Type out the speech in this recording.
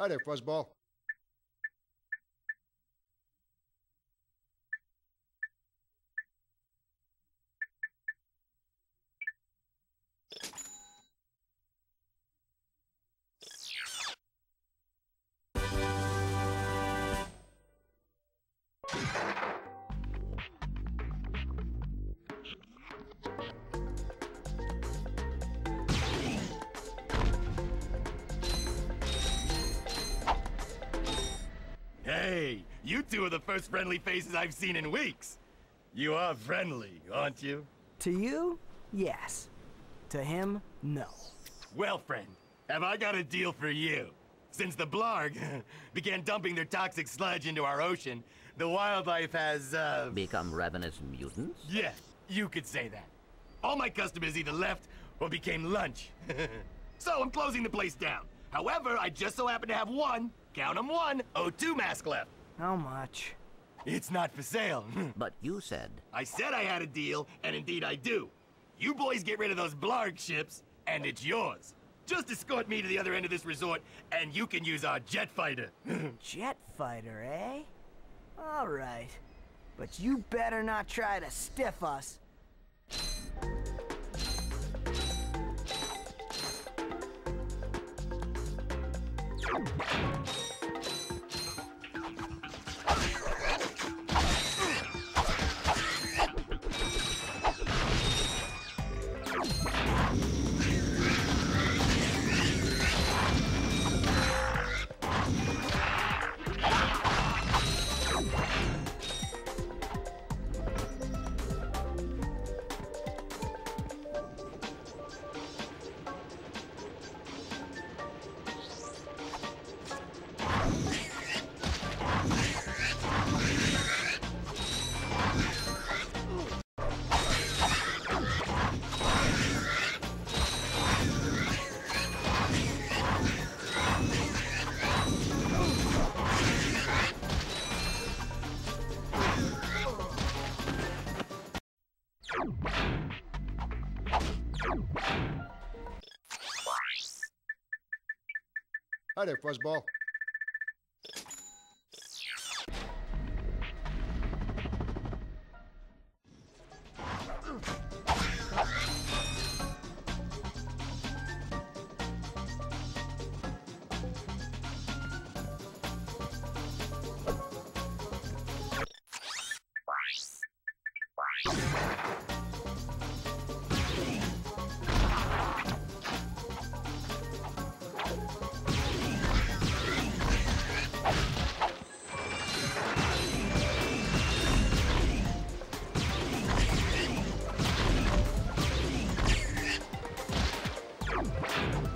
Allez, passe ball. Hey, you two are the first friendly faces I've seen in weeks. You are friendly, aren't you? To you, yes. To him, no. Well, friend, have I got a deal for you? Since the Blarg began dumping their toxic sludge into our ocean, the wildlife has, uh... Become ravenous mutants? Yeah, you could say that. All my customers either left or became lunch. so I'm closing the place down. However, I just so happen to have one, count 'em one, O2 mask left. How much? It's not for sale. But you said I said I had a deal, and indeed I do. You boys get rid of those Blarg ships, and it's yours. Just escort me to the other end of this resort, and you can use our jet fighter. Jet fighter, eh? All right. But you better not try to stiff us. Allez, passe bord. Come on.